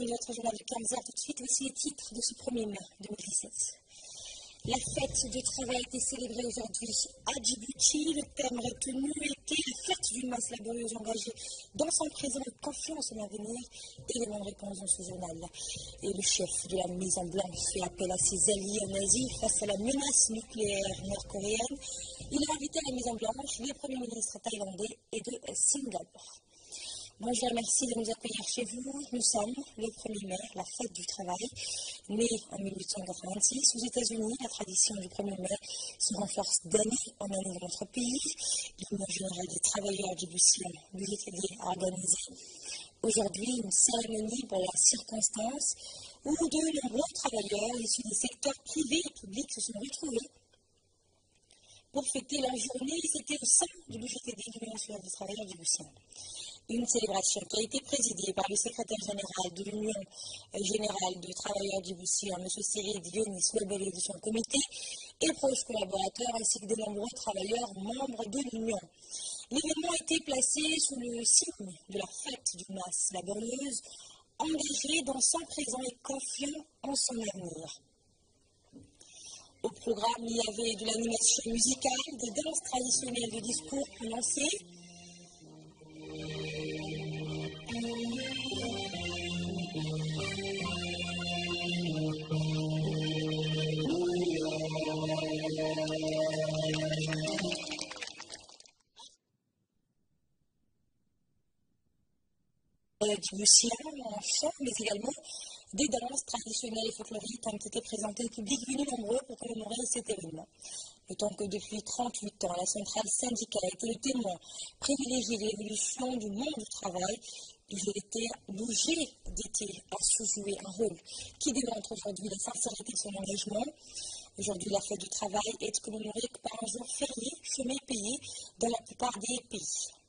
de notre journal de 15h. Tout de suite, voici les titres de ce 1er mai 2017. La fête du travail a été célébrée aujourd'hui à Djibouti. Le thème retenu était la fête d'une masse laborieuse engagée dans son présent et confiance en l'avenir. Élément de réponse dans ce journal. Et le chef de la Maison Blanche fait appel à ses alliés en Asie face à la menace nucléaire nord-coréenne. Il a invité à la Maison Blanche les premiers ministres thaïlandais et de Singapour. Bonjour, merci de nous accueillir chez vous. Nous sommes le 1er mai, la fête du travail, née en 1886 aux États-Unis. La tradition du 1er mai se renforce d'année en année dans notre pays. L'Union générale des travailleurs du Lucien nous est aidé à organiser aujourd'hui une cérémonie pour la circonstance où de nombreux travailleurs issus des secteurs privés et publics se sont retrouvés pour fêter la journée. C'était au sein du BGTD, l'Union générale des travailleurs du Lucien une célébration qui a été présidée par le secrétaire général de l'Union générale des travailleurs du Boussier, M. Cyril Dionis Webel de son comité, et proches collaborateurs, ainsi que de nombreux travailleurs membres de l'Union. L'événement a été placé sous le signe de la fête d'une masse laborieuse, engagée dans son présent et confiant en son avenir. Au programme, il y avait de l'animation musicale, des danses traditionnelles, des discours prononcés, du en chant, mais également des danses traditionnelles et folkloriques ont été présentées au public venu nombreux pour commémorer cet événement. D'autant que depuis 38 ans, la centrale syndicale a été le témoin privilégié de l'évolution du monde du travail. Il était obligé d'été à sous-jouer un rôle qui démontre aujourd'hui la sincérité de son engagement. Aujourd'hui, la fête du travail est commémorée par un jour férié, chemin payé dans la plupart des pays.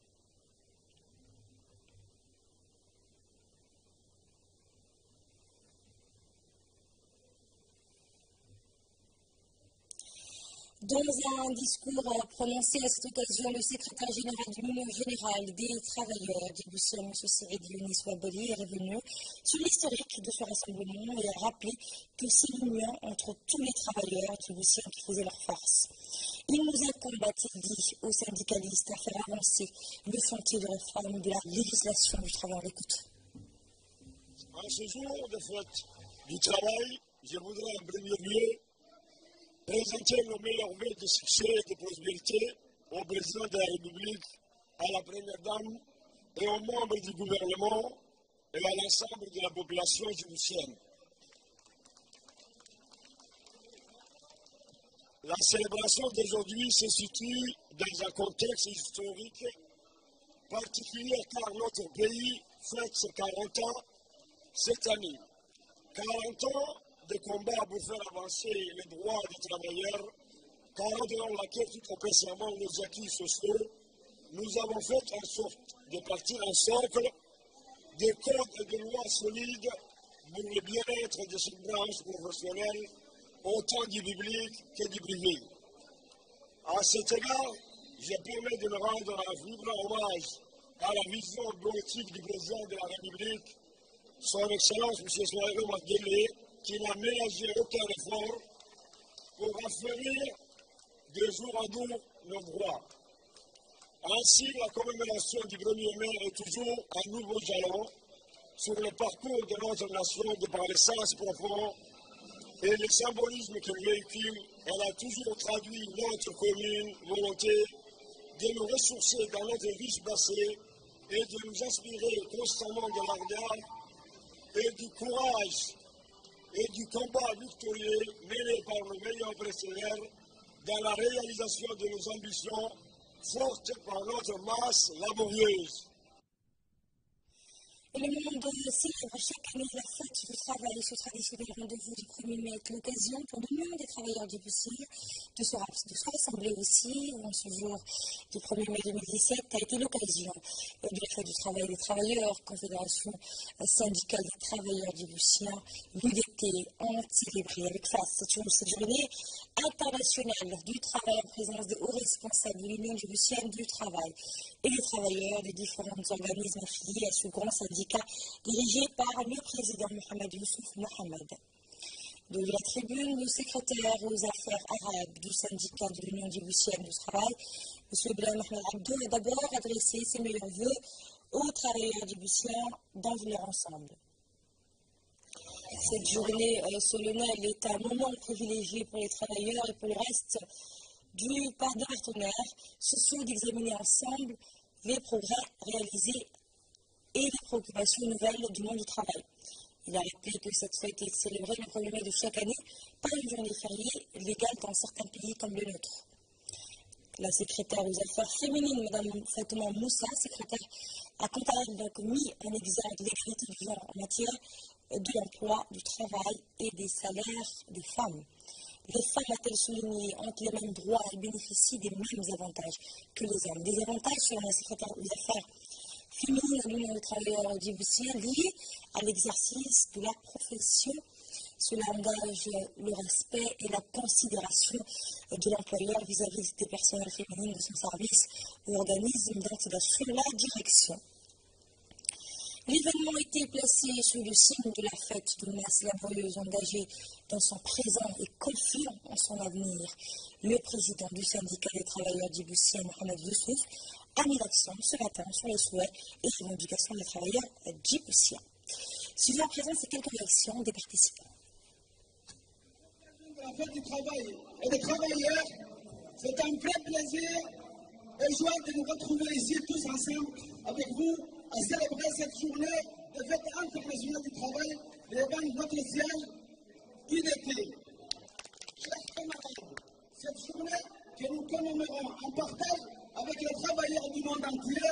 Dans un discours prononcé à cette occasion, le secrétaire général de l'Union générale des travailleurs du M. Cyril Dionis Waboli est revenu sur l'historique de ce rassemblement et a rappelé que c'est l'union entre tous les travailleurs djiboutiens qui faisait leur force. Il nous a-t-il dit aux syndicalistes, à faire avancer le chantier de réforme de la législation du travail. en écoute. En ce jour de fête du travail, je voudrais en premier lieu présenter nos meilleurs vœux de succès et de prospérité au président de la République, à la première dame et aux membres du gouvernement et à l'ensemble de la population judiciaire. La célébration d'aujourd'hui se situe dans un contexte historique particulier car notre pays fête ses 40 ans cette année. 40 ans de combat pour faire avancer les droits des travailleurs, car dans laquelle tout progressivement nos acquis sociaux, nous avons fait en sorte de partir en socle des codes et des lois solides pour le bien-être de cette branche professionnelle, autant du public que du privé. À cet égard, je permets de me rendre un vibrant hommage à la vision politique du président de la République, son Excellence M. Sohaïlo Maguélé, qui n'a ménagé aucun effort pour de jour en jour nos droits. Ainsi, la commémoration du 1er mai est toujours un nouveau jalon sur le parcours de notre nation de par l'essence profond et le symbolisme qu'elle véhicule. Elle a toujours traduit notre commune volonté de nous ressourcer dans notre vie passé et de nous inspirer constamment de l'ardeur et du courage et du combat victorieux mené par nos meilleurs précédents dans la réalisation de nos ambitions fortes par notre masse laborieuse. Et le monde célèbre chaque année la fête du travail. Ce traditionnel rendez-vous du 1er mai est l'occasion pour l'Union des travailleurs du Bussy de se, rassembler aussi. En ce jour du 1er mai 2017 a été l'occasion de la fête du travail des travailleurs, Confédération syndicale des travailleurs du Bussien, l'UDT, ont célébré avec face cette journée internationale du travail en présence des hauts responsables de l'Union du Bussien du travail et des travailleurs des différents organismes affiliés à ce grand syndicat dirigé par le président Mohamed Youssouf Mohamed. De la tribune, le secrétaire aux affaires arabes du syndicat de l'Union djiboutienne du travail, M. Blam Mohamed Abdou, a d'abord adressé ses meilleurs voeux aux travailleurs djiboutiens dans leur ensemble. Cette journée euh, solennelle est un moment privilégié pour les travailleurs et pour le reste du partenaire, sociaux d'examiner ensemble les progrès réalisés et les préoccupations nouvelles du monde du travail. Il a rappelé que cette fête est célébrée le 1er mai de chaque année par une journée fériée légale dans certains pays comme le nôtre. La secrétaire aux affaires féminines, Mme Fatima Moussa, secrétaire, a quant à elle donc mis en exergue du genre en matière de l'emploi, du travail et des salaires des femmes. Les femmes, a-t-elle souligné, ont les mêmes droits et bénéficient des mêmes avantages que les hommes? Des avantages, selon la secrétaire aux affaires féminines de l'Union des travailleurs djiboutiens, liés à l'exercice de la profession. Cela engage le respect et la considération de l'employeur vis-à-vis des personnels féminines de son service ou organisme assure la direction. L'événement été placé sous le signe de la fête d'une masse laborieuse engagée dans son présent et confiant en son avenir. Le président du syndicat des travailleurs djiboutiens, Mohamed Youssouf, a mis l'accent ce matin sur les souhaits et revendications des travailleurs djiboutiens. Suivant présent ces quelques réactions des participants. La fête du travail et des travailleurs, c'est un vrai plaisir et joie de nous retrouver ici tous ensemble avec vous à célébrer cette journée de fête internationale du travail devant notre ciel unité. Chers camarades, cette journée que nous commémorons en partage avec les travailleurs du monde entier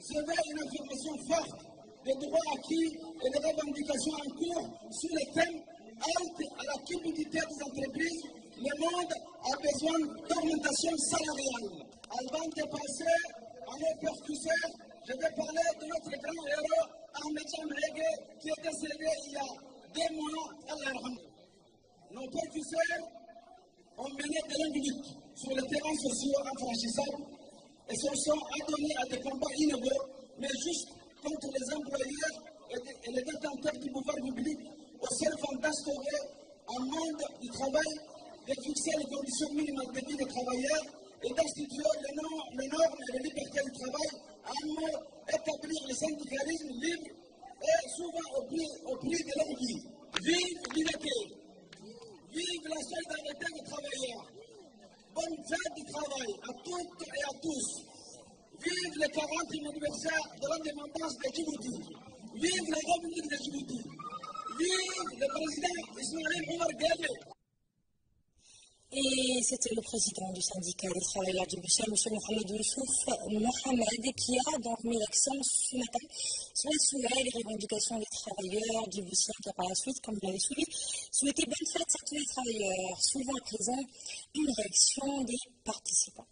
se veut une affirmation forte des droits acquis et des revendications en cours sur les thèmes halte à la cupidité des entreprises. Le monde a besoin d'augmentation salariale. Avant de passer à nos percusseurs, je vais parler de notre grand héros Ahmed Chamrege qui est décédé il y a deux mois à l'Arham. Nos professeurs ont mené de longues luttes sur les terrains sociaux infranchissables et se sont adonnés à des combats inégaux, mais juste contre les employeurs et les détenteurs du pouvoir public au seul d'instaurer un monde du travail, de fixer les conditions minimales de vie des travailleurs et d'instituer les normes et les libertés du travail à établir le syndicalisme libre et souvent au prix, de leur. Vive l'unité, vive la solidarité des travailleurs, bonne fête du travail à toutes et à tous. Vive le 40e anniversaire de l'indépendance de Djibouti. Vive la République de Djibouti. Vive le président Ismaël Omar Guelleh. Et c'était le président du syndicat des travailleurs du Bruxelles, M. Mohamed Youssouf Mohamed, qui a donc mis l'accent ce matin sur souhaits et les revendications des travailleurs du Bruxelles, qui a par la suite, comme vous l'avez suivi, souhaité bonne fête à tous les travailleurs. Suivant à présent une réaction des participants.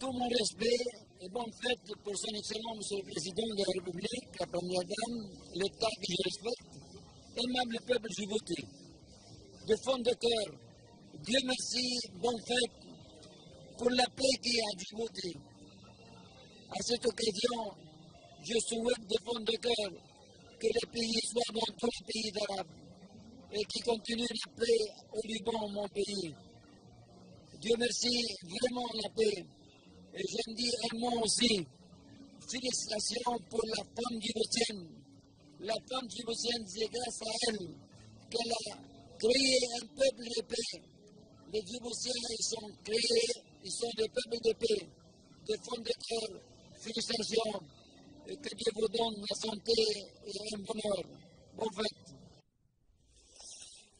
Tout mon respect et bonne fête pour son excellent M. le Président de la République, la Première Dame, l'État que je respecte, et même le peuple djibouti. De fond de cœur, Dieu merci, bonne fête pour la paix qui à Djibouti. À cette occasion, je souhaite de fond de cœur que les pays soient dans tous les pays d'Arabes et qui continuent la paix au Liban, mon pays. Dieu merci, vraiment la paix. Et je me dis un mot aussi, félicitations pour la femme djiboutienne. La femme djiboutienne, c'est grâce à elle qu'elle a créé un peuple de paix les Djiboutiens, ils sont créés, ils sont des peuples de paix, des fonds de cœur, félicitations, et que Dieu vous donne la santé et un bonheur. Bonne fête.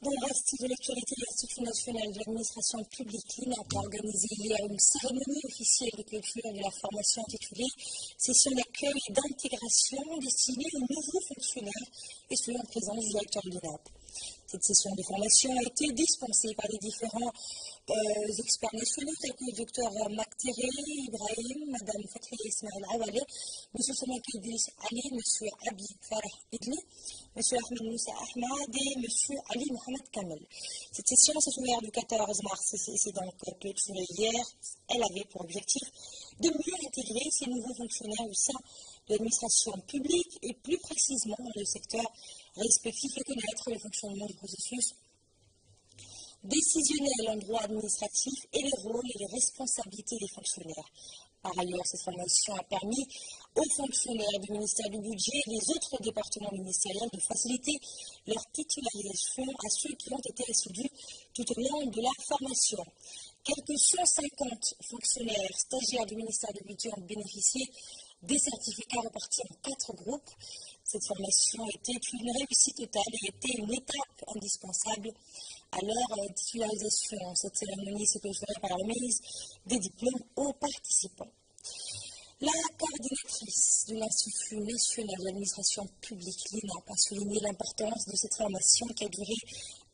Dans le reste de l'actualité, l'Institut national de l'administration publique, l'INAP, a organisé hier une cérémonie officielle de clôture de la formation intitulée Session d'accueil et d'intégration destinée aux nouveaux fonctionnaires et selon en présence du directeur de l'INAP. Cette session de formation a été dispensée par les différents euh, experts nationaux tels que le docteur Maktere Ibrahim, Mme Fatri Ismail Awale, M. Samak Idris Ali, M. Abi Farah Idli, M. Ahmed Moussa Ahmad et M. Ali Mohamed Kamel. Cette session s'est ouverte le 14 mars et c'est donc clôturée hier. Elle avait pour objectif de mieux intégrer ces nouveaux fonctionnaires au sein de l'administration publique et plus précisément dans le secteur respectif et connaître le fonctionnement du processus décisionnel en droit administratif et les rôles et les responsabilités des fonctionnaires. Par ailleurs, cette formation a permis aux fonctionnaires du ministère du Budget et des autres départements ministériels de faciliter leur titularisation à ceux qui ont été assidus tout au long de la formation. Quelques 150 fonctionnaires stagiaires du ministère du Budget ont bénéficié des certificats repartis en quatre groupes. Cette formation était une réussite totale et était une étape indispensable à leur euh, titularisation. Cette cérémonie s'est clôturée par la remise des diplômes aux participants. La coordinatrice de l'Institut national de l'administration publique, l'INAP, a souligné l'importance de cette formation qui a duré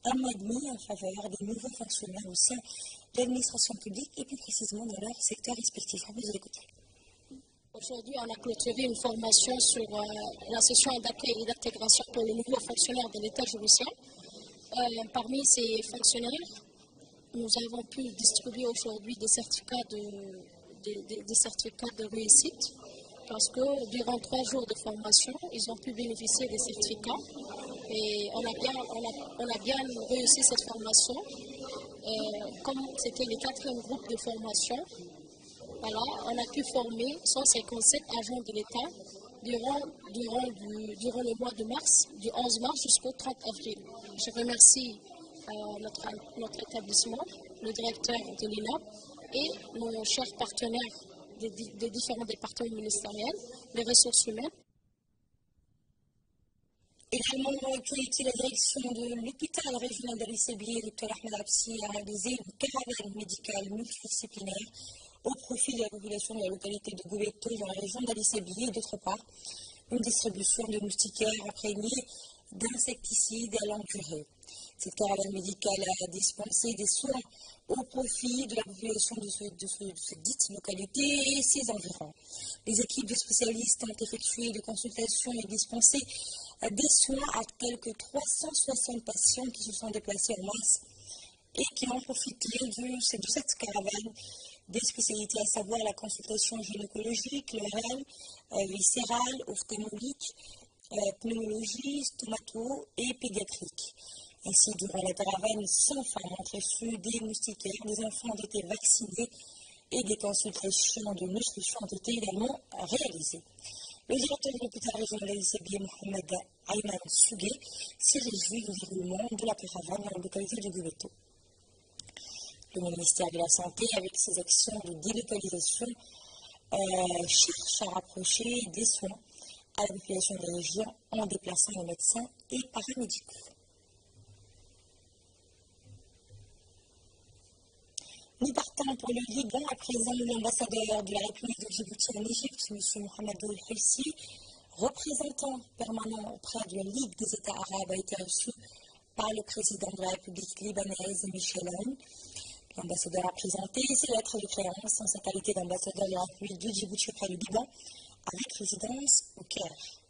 un mois et demi en faveur des nouveaux fonctionnaires au sein de l'administration publique et plus précisément dans leur secteur respectif. On vous écouter. Aujourd'hui, on a clôturé une formation sur euh, la session d'accueil et d'intégration pour les nouveaux fonctionnaires de l'État judiciaire. Euh, parmi ces fonctionnaires, nous avons pu distribuer aujourd'hui des certificats de, réussite parce que durant trois jours de formation, ils ont pu bénéficier des certificats et on a bien, on a, bien réussi cette formation. Euh, comme c'était le quatrième groupe de formation, voilà, on a pu former 157 agents de l'État durant, le mois de mars, du 11 mars jusqu'au 30 avril. Je remercie euh, notre, établissement, le directeur de l'INAP et nos chers partenaires des, différents départements ministériels, les ressources humaines. Également dans l'actualité, la direction de l'hôpital régional d'Alissébi, le Dr Ahmed Absi, a réalisé une caravane médicale multidisciplinaire au profit de la population de la localité de Gouveto dans la région d'Alissébi et d'autre part une distribution de moustiquaires imprégnés d'insecticides à longue. Cette caravane médicale a dispensé des soins au profit de la population de, cette dite localité et ses environs. Les équipes de spécialistes ont effectué des consultations et dispensé des soins à quelques 360 patients qui se sont déplacés en masse et qui ont profité de, cette caravane des spécialités, à savoir la consultation gynécologique, l'ORL, euh, viscérale, ophtalmologique, euh, pneumologie, stomato et pédiatrique. Ainsi, durant la caravane sans fin ont reçu des moustiquaires, des enfants ont été vaccinés et des consultations de nutrition ont été également réalisées. Le directeur de l'hôpital régional d'Issabie, Mohamed Ayman Sougé, s'est réjoui du déroulement de la caravane dans la localité de Gouveto. Le ministère de la Santé, avec ses actions de délocalisation, euh, cherche à rapprocher des soins à la population de la région en déplaçant les médecins et paramédicaux. Nous partons pour le Liban à présent l'ambassadeur de la République de Djibouti en Égypte, M. Mohamed El représentant permanent auprès de la Ligue des États arabes, a été reçu par le président de la République libanaise, Michel Aoun. L'ambassadeur a présenté ses lettres de créance en sa qualité d'ambassadeur de la République de Djibouti auprès du Liban, avec résidence au Caire.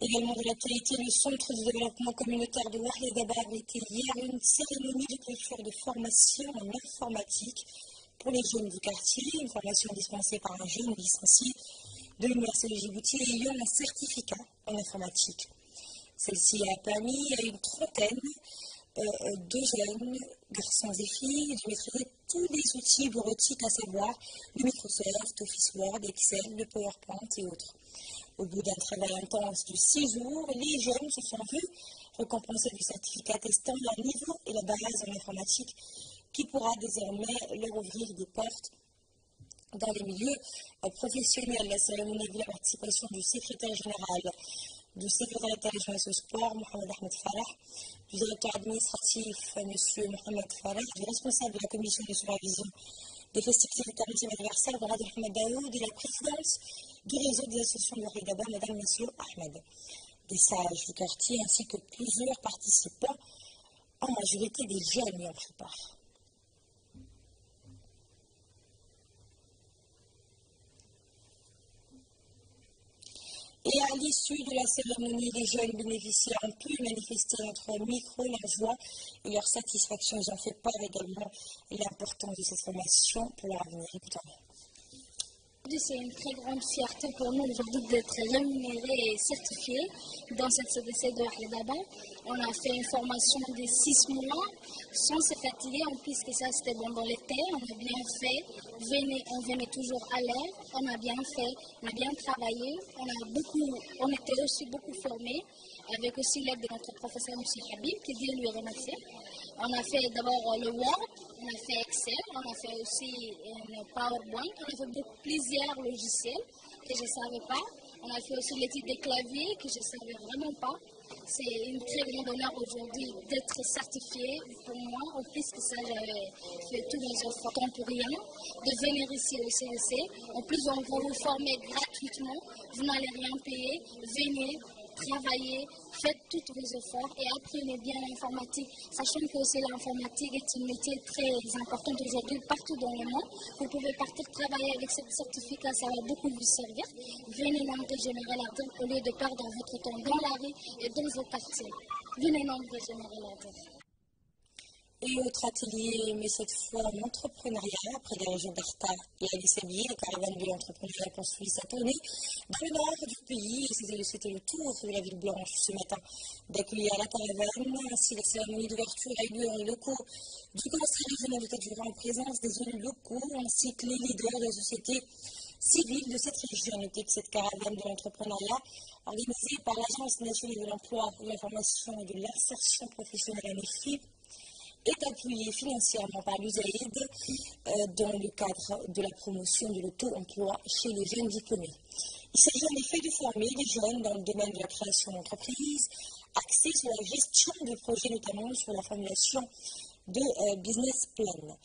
Également de l'actualité, le Centre de développement communautaire de Wahid a abrité hier une cérémonie de clôture de formation en informatique pour les jeunes du quartier, une formation dispensée par un jeune licencié de l'Université de Djibouti ayant un certificat en informatique. Celle-ci a permis à une trentaine euh, de jeunes garçons et filles de maîtriser tous les outils bureautiques, à savoir le Microsoft, Office Word, Excel, le PowerPoint et autres. Au bout d'un travail intense de six jours, les jeunes se sont vus récompenser du certificat testant leur niveau et la base en informatique qui pourra désormais leur ouvrir des portes dans les milieux professionnels. La cérémonie de la participation du secrétaire général du secrétaire d'État au sport, Mohamed Ahmed Farah, du directeur administratif, M. Mohamed Farah, du responsable de la commission de supervision des festivités du anniversaire de Ahmed Daoud et la présidence du réseau des associations de Mme Madame M. Ahmed, des sages du quartier ainsi que plusieurs participants, en majorité des jeunes y pris part. Et à l'issue de la cérémonie, les jeunes bénéficiaires ont pu manifester entre micro leur joie et leur satisfaction. Ont fait part également l'importance de cette formation pour leur avenir. C'est une très grande fierté pour nous aujourd'hui d'être rémunérés et certifiés dans cette CDC de Haridaba. On a fait une formation de six mois sans se fatiguer, en plus que ça c'était bon dans l'été. On a bien fait, on venait toujours à l'air, on a bien fait, on a bien travaillé, on, a beaucoup, on était aussi beaucoup formés avec aussi l'aide de notre professeur M. Habib, qui dit lui remercier. On a fait d'abord le Word, on a fait Excel, on a fait aussi une PowerPoint, on a fait plusieurs logiciels que je ne savais pas. On a fait aussi l'étude des claviers que je ne savais vraiment pas. C'est une très grande honneur aujourd'hui d'être certifié pour moi. En plus que ça, j'avais fait tous mes efforts pour rien, de venir ici au CEC. En plus, on va vous former gratuitement. Vous n'allez rien payer. Venez, travaillez, faites tous vos efforts et apprenez bien l'informatique, sachant que l'informatique est un métier très important aujourd'hui partout dans le monde. Vous pouvez partir travailler avec ce certificat, ça va beaucoup vous servir. Venez nombre Général Ardenne au lieu de perdre votre temps dans la rue et dans vos quartiers. Venez nombre Général et autre atelier, mais cette fois en entrepreneuriat, après la région d'Arta et Lissabier, la caravane de l'entrepreneuriat poursuit sa tournée dans le nord du pays. C'était le tour de la ville blanche ce matin d'accueillir la caravane. Ainsi, la cérémonie d'ouverture a eu lieu les locaux du conseil régional de Tadjoura en présence des élus locaux ainsi que les leaders de la société civile de cette région. Notez que cette caravane de l'entrepreneuriat, organisée par l'Agence nationale de l'emploi, de la formation et de l'insertion professionnelle à l'EFI, est appuyé financièrement par l'USAID euh, dans le cadre de la promotion de l'auto-emploi chez les jeunes diplômés. Il s'agit en effet de former les jeunes dans le domaine de la création d'entreprises, axés sur la gestion de projets, notamment sur la formulation de euh, business plan,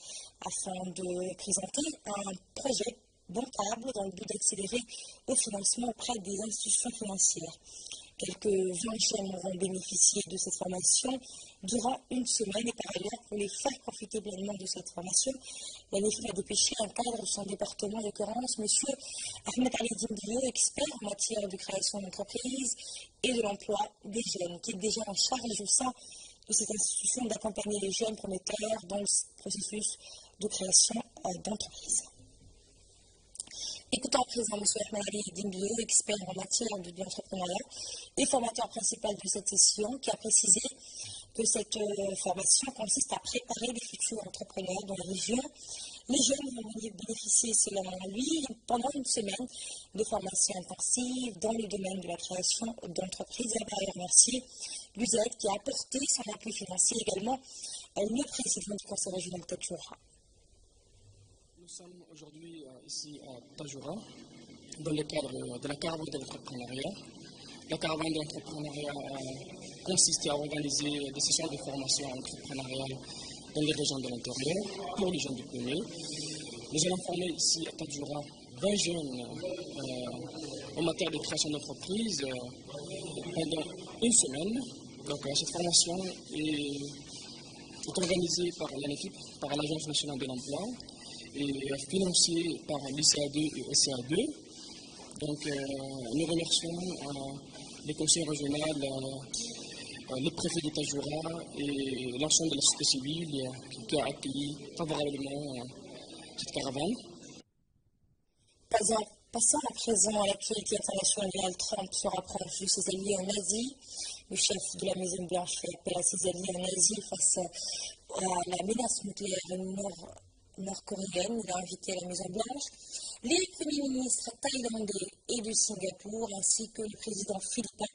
afin de présenter un projet bancable dans le but d'accélérer le financement auprès des institutions financières. Quelques 20 jeunes auront bénéficié de cette formation durant une semaine et par ailleurs, pour les faire profiter pleinement de cette formation, la a dépêché un cadre de son département d'occurrence, M. Ahmed Ali Dimbio, expert en matière de création d'entreprise et de l'emploi des jeunes, qui est déjà en charge au sein de cette institution d'accompagner les jeunes prometteurs dans le processus de création d'entreprise. Écoutons à présent M. Ahmed Dimbio, expert en matière d'entrepreneuriat et formateur principal de cette session, qui a précisé que cette euh, formation consiste à préparer les futurs entrepreneurs dans la région. Les jeunes vont bénéficier, selon lui, pendant une semaine de formation intensive dans le domaine de la création d'entreprises. Et remercier l'USAID qui a apporté son appui financier également le président du Conseil régional de Tadjoura. Nous sommes aujourd'hui euh, ici à Tajoura, dans le cadre de la caravane de l'entrepreneuriat. La caravane de l'entrepreneuriat euh, consiste à organiser des sessions de formation entrepreneuriale dans les régions de l'intérieur pour les jeunes diplômés. Nous allons former ici à Tajoura 20 jeunes euh, en matière de création d'entreprise pendant une semaine. Donc cette formation est, organisée par l'ANEFIP, par l'Agence nationale de l'emploi et financé par l'ICA2 et OCA2. Donc, euh, nous remercions euh, les conseils régionaux, euh, le préfet d'État Jura et l'ensemble de la société civile qui, a accueilli favorablement cette caravane. Passons à présent à l'actualité internationale. Donald Trump se rapproche de ses alliés en Asie. Le chef de la Maison Blanche fait appel à ses alliés en Asie face à la menace nucléaire nord nord-coréenne. Il a invité la Maison-Blanche les premiers ministres thaïlandais et de Singapour, ainsi que le président philippin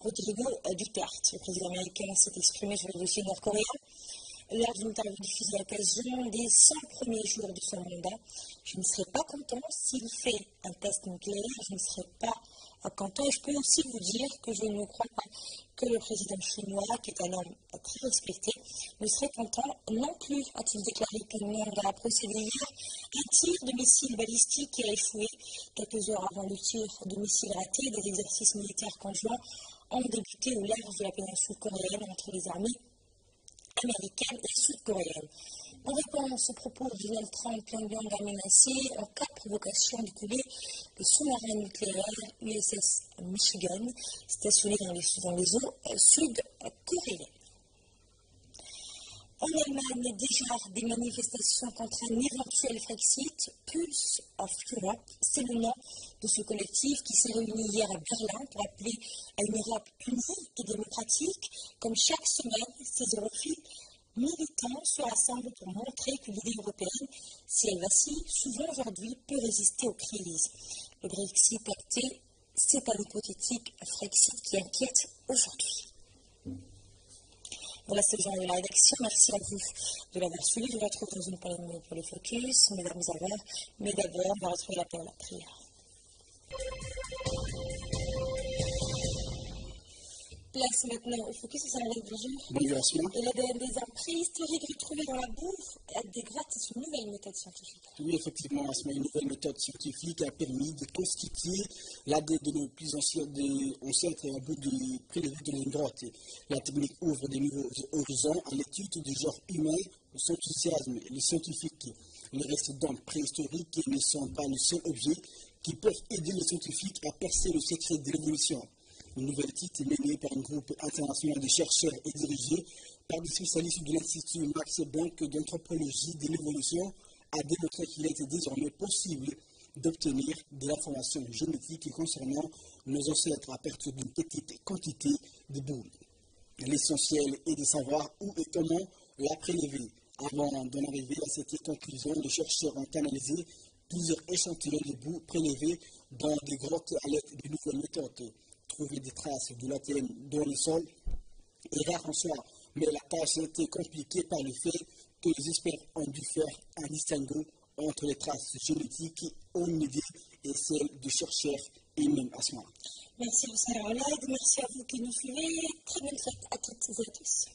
Rodrigo Duterte. Le président américain s'est exprimé sur le dossier nord-coréen. Lors d'une interview diffusée à l'occasion des 100 premiers jours de son mandat. Je ne serais pas content s'il fait un test nucléaire, je ne serais pas content. Et je peux aussi vous dire que je ne crois pas que le président chinois, qui est un homme très respecté, ne serait content non plus, a-t-il déclaré Pyongyang a procédé hier un tir de missile balistique qui a échoué quelques heures avant le tir de missile raté. Des exercices militaires conjoints ont débuté au large de la péninsule coréenne entre les armées américaine et sud-coréenne. En réponse aux propos de Donald Trump, Pyongyang a menacé, en cas de provocation, de couler le sous-marin nucléaire USS Michigan, stationné dans les, dans les eaux euh, sud-coréennes. En Allemagne, déjà des manifestations contre un éventuel Frexit. Pulse of Europe, c'est le nom de ce collectif qui s'est réuni hier à Berlin pour appeler à une Europe unie et démocratique. Comme chaque semaine, ces europhiles militants se rassemblent pour montrer que l'idée européenne, si elle vacille, souvent aujourd'hui peut résister aux crises. Le Brexit pacté, c'est un hypothétique Frexit qui inquiète aujourd'hui. Voilà, c'est le de la rédaction. Merci à vous de l'avoir suivi. Je vous retrouve dans une polémique pour le focus, mesdames et messieurs. Mais d'abord, on va retrouver l'appel à la prière. Place maintenant au focus, c'est un bonjour. Bonjour, Et l'ADN des emprises historiques retrouvées dans la bouffe des grottes, c'est une nouvelle méthode scientifique. Oui, effectivement, une nouvelle méthode scientifique a permis de constituer l'ADN de nos plus anciens ancêtres à bout de prélever de grotte. La technique ouvre des nouveaux horizons à l'étude du genre humain, son enthousiasme. Les scientifiques, les restes d'hommes préhistoriques ne sont pas le seul objet qui peuvent aider les scientifiques à percer le secret de l'évolution. Une nouvelle titre menée par un groupe international de chercheurs et dirigé par des spécialistes de l'Institut Max Planck d'anthropologie de l'évolution a démontré qu'il était désormais possible d'obtenir de l'information génétique concernant nos ancêtres à partir d'une petite quantité de boules. L'essentiel est de savoir où et comment la prélever. Avant d'en arriver à cette conclusion, les chercheurs ont analysé plusieurs échantillons de boue prélevés dans des grottes à l'aide de nouvelles méthodes trouver des traces de l'ATM dans le sol est rare en soi, mais la tâche a été compliquée par le fait que les experts ont dû faire un distinguo entre les traces génétiques hominidées et celles de chercheurs et même à soi. Merci Oussara merci à vous qui nous suivez, très bonne fête à toutes et à tous.